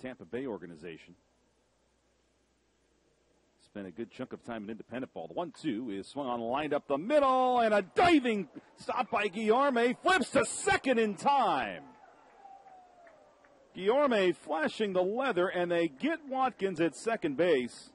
Tampa Bay organization. Spent a good chunk of time in independent ball. The one-two is swung on, lined up the middle, and a diving stop by Guillorme flips to second in time. Guillorme flashing the leather, and they get Watkins at second base.